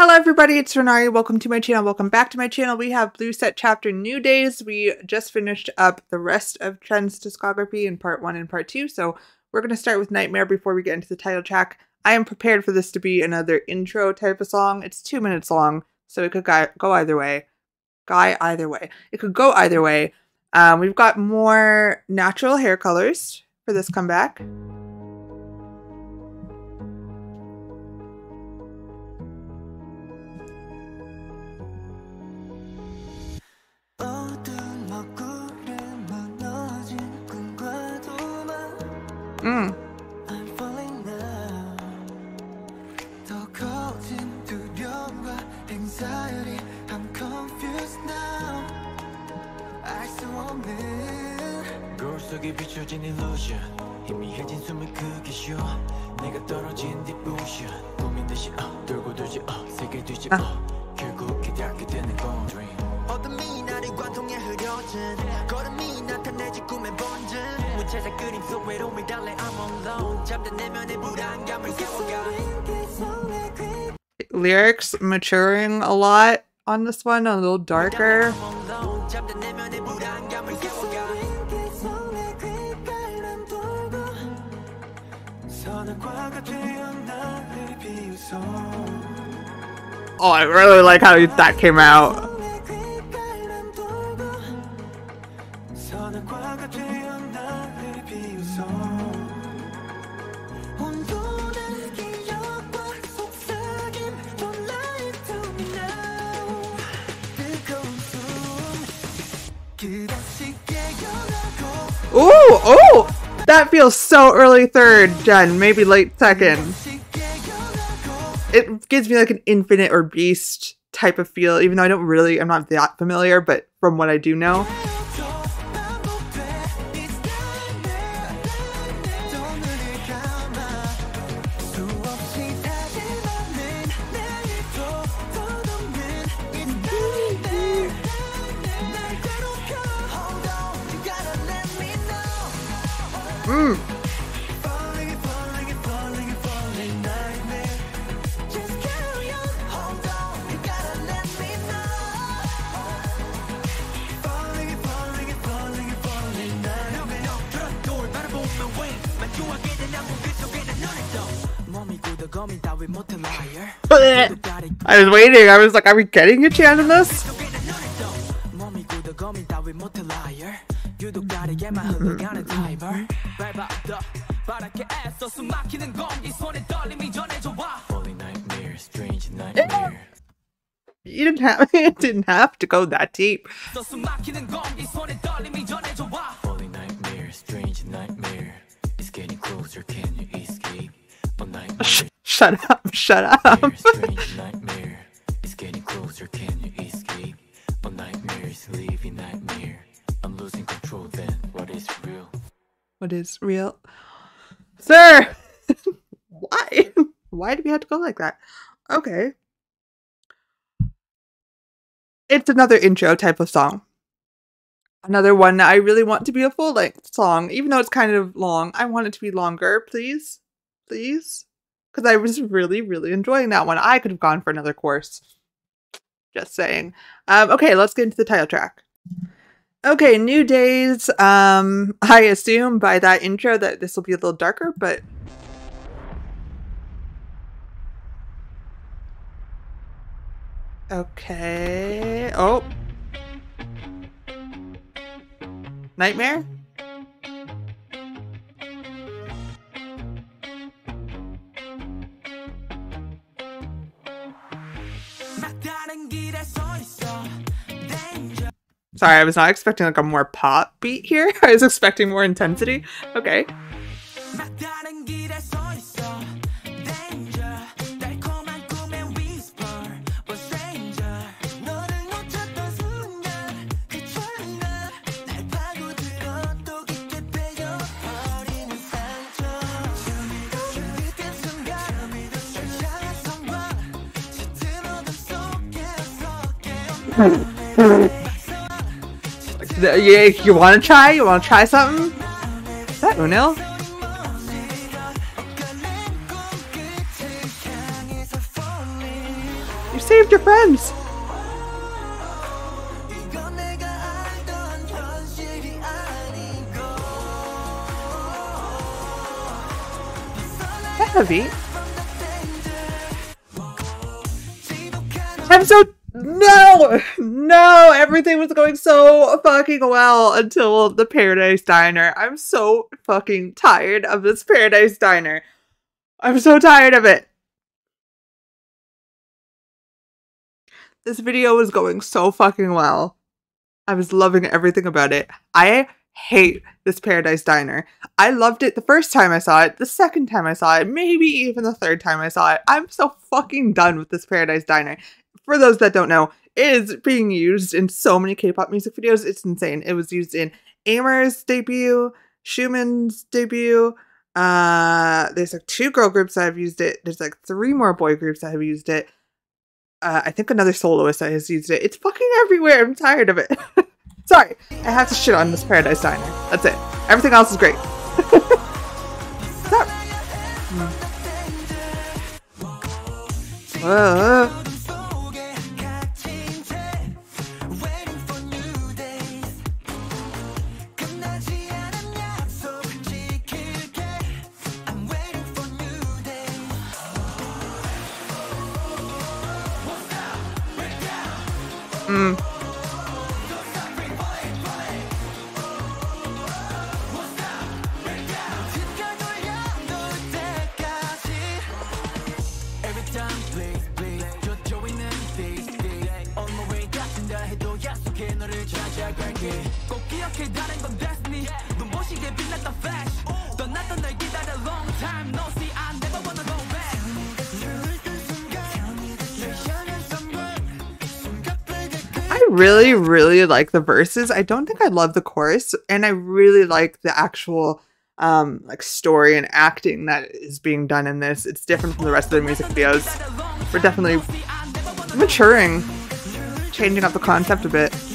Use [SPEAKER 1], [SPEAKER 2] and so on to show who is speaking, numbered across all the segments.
[SPEAKER 1] Hello everybody, it's Rennari. Welcome to my channel. Welcome back to my channel. We have Blue Set Chapter New Days. We just finished up the rest of TRENDZ's discography in part one and part two. So we're going to start with Nightmare before we get into the title track. I am prepared for this to be another intro type of song. It's two minutes long, so it could go either way. Guy either way. It could go either way. Um, we've got more natural hair colors for this comeback. 속에 비춰진 illusion 희미해진 숨을 크게 쉬어 내가 떨어진 devotion 꿈인 듯이 어, 돌고 돌지 어, 세계 뒤집어 아. 결국 기대하게 되는 건 dream 어둠이 나를 관통해 흐려진 걸음이 나타내지 꿈의 번진 무채색 그림 속 외로움을 달래 I'm alone 잠든 내면의 불안감을 깨워가 Lyrics maturing a lot on this one, a little darker. Oh, I really like how that came out. Ooh, oh! That feels so early third gen, maybe late second. It gives me like an infinite or beast type of feel, even though I don't really, I'm not that familiar, but from what I do know. Mm. I was waiting. I was like, are we getting a chance in this? 유독다르게만 흘러가는 타이머 밟아도 바랗게 애써 숨 막히는 공기 손에 떨림이 전해져와 You didn't have it didn't have to go that deep. shut up, shut up. What is real. Sir! Why? Why do we have to go like that? Okay. It's another intro type of song. Another one that I really want to be a full length song, even though it's kind of long. I want it to be longer, please. Please. Because I was really, really enjoying that one. I could have gone for another course. Just saying. Um, okay, let's get into the title track. Okay, new days. Um, I assume by that intro that this will be a little darker, but Okay. Oh. Nightmare? Sorry, I was not expecting like a more pop beat here. I was expecting more intensity. Okay. Hmm. Hmm. Yeah, you want to try? You want to try something? Is that Eunil? You saved your friends. Heavy. I'm so no, no, everything was going so fucking well until the Paradise Diner. I'm so fucking tired of this Paradise Diner. I'm so tired of it. This video was going so fucking well. I was loving everything about it. I hate this Paradise Diner. I loved it the first time I saw it, the second time I saw it, maybe even the third time I saw it. I'm so fucking done with this Paradise Diner. For those that don't know, it is being used in so many K-pop music videos. It's insane. It was used in Aimer's debut, Schumann's debut. Uh, there's like two girl groups that have used it. There's like three more boy groups that have used it. Uh, I think another soloist that has used it. It's fucking everywhere. I'm tired of it. Sorry, I have to shit on this Paradise Diner. That's it. Everything else is great. Stop. Uh, Mm. I really, really like the verses. I don't think I love the chorus, and I really like the actual um like story and acting that is being done in this. It's different from the rest of the music videos. We're definitely maturing, changing up the concept a bit.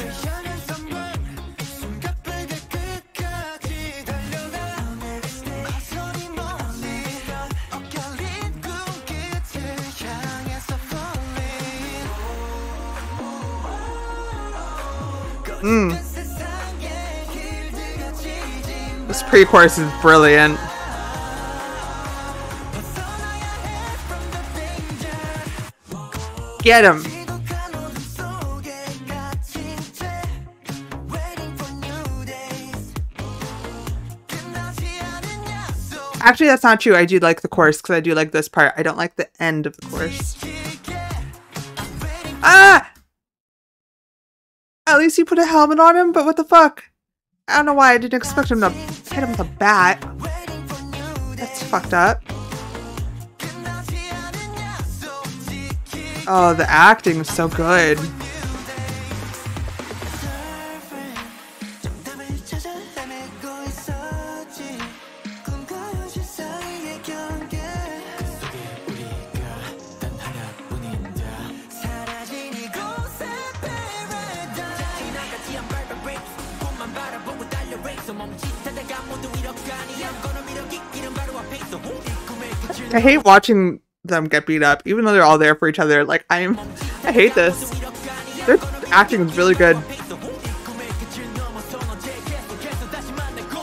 [SPEAKER 1] Pre-chorus is brilliant. Get him. Actually, that's not true. I do like the chorus because I do like this part. I don't like the end of the chorus. Ah! At least you put a helmet on him, but what the fuck? I don't know why I didn't expect him to hit him with a bat. That's fucked up. Oh, the acting is so good. I hate watching them get beat up, even though they're all there for each other. Like I'm, I hate this. Their acting is really good.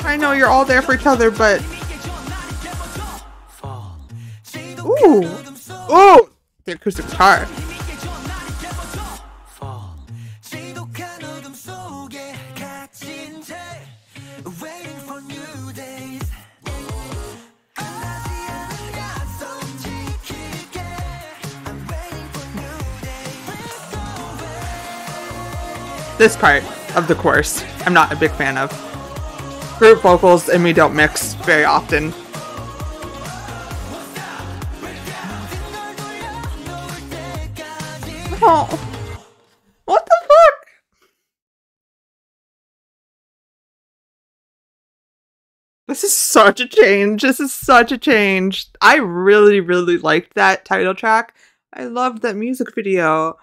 [SPEAKER 1] I know you're all there for each other, but ooh, ooh, the acoustic guitar. This part of the course I'm not a big fan of. Group vocals and me don't mix very often. Oh, what the fuck? This is such a change. This is such a change. I really, really liked that title track. I loved that music video.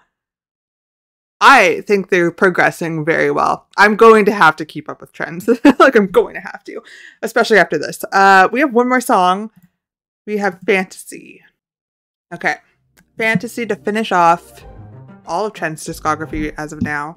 [SPEAKER 1] I think they're progressing very well. I'm going to have to keep up with TRENDZ. like I'm going to have to, especially after this. Uh, we have one more song. We have Fantasy. Okay. Fantasy to finish off all of TRENDZ's discography as of now.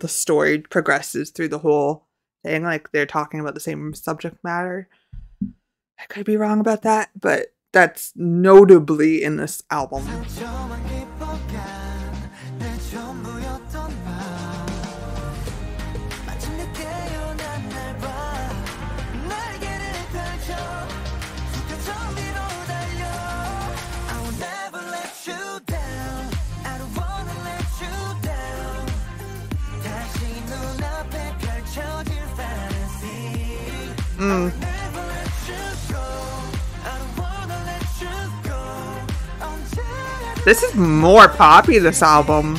[SPEAKER 1] the story progresses through the whole thing. Like they're talking about the same subject matter. I could be wrong about that, but that's notably in this album.
[SPEAKER 2] 나
[SPEAKER 1] This is more poppy, this album.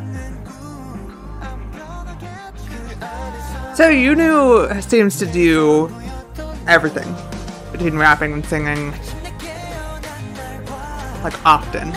[SPEAKER 1] So Yoonu seems to do everything between rapping and singing, like often.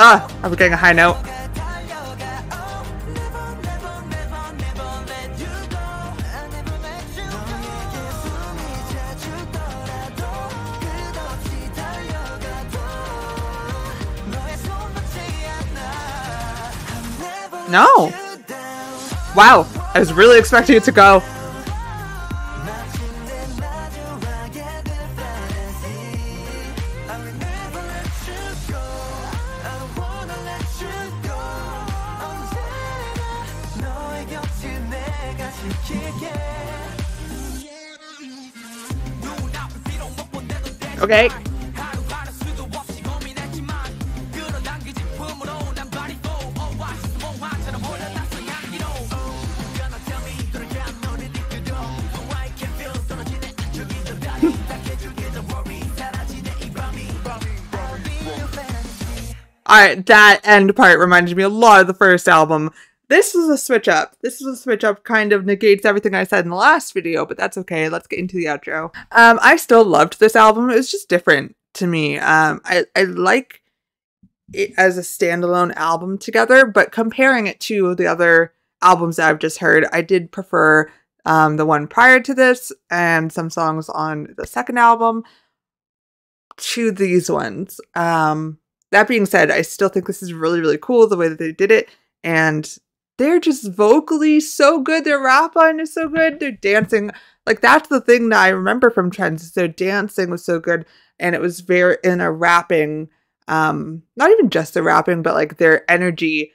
[SPEAKER 1] Ah, I was getting a high note. No. Wow, I was really expecting it to go.
[SPEAKER 2] Your fantasy
[SPEAKER 1] Alright, that end part reminded me a lot of the first album. This is a switch up. This is a switch up, kind of negates everything I said in the last video, but that's okay. Let's get into the outro. Um, I still loved this album. It was just different to me. Um, I, I like it as a standalone album together, but comparing it to the other albums that I've just heard, I did prefer um, the one prior to this and some songs on the second album to these ones. Um, that being said, I still think this is really, really cool the way that they did it. And they're just vocally so good. Their rap line is so good. Their dancing, like that's the thing that I remember from TRENDZ is their dancing was so good. And it was very in a rapping, um, not even just the rapping, but like their energy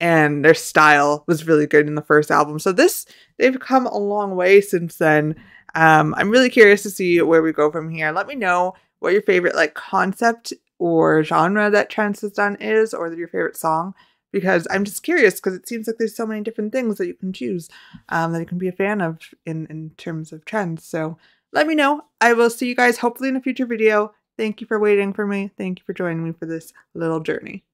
[SPEAKER 1] and their style was really good in the first album. So this they've come a long way since then. Um, I'm really curious to see where we go from here. Let me know
[SPEAKER 2] what your favorite like concept or genre that TRENDZ has done is, or your favorite song. Because I'm just curious because it seems like there's so many different things that you can choose um, that you can be a fan of in, in terms of TRENDZ. So let me know. I will see you guys hopefully in a future video. Thank you for waiting for me. Thank you for joining me for this little journey.